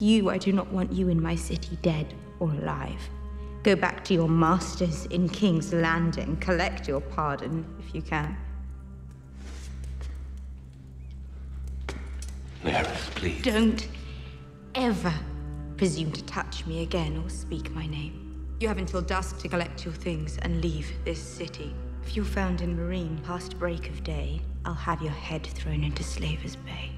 You, I do not want you in my city, dead or alive. Go back to your masters in King's Landing. Collect your pardon, if you can. Laris, please. Don't ever presume to touch me again or speak my name. You have until dusk to collect your things and leave this city. If you're found in Meereen past break of day, I'll have your head thrown into Slaver's Bay.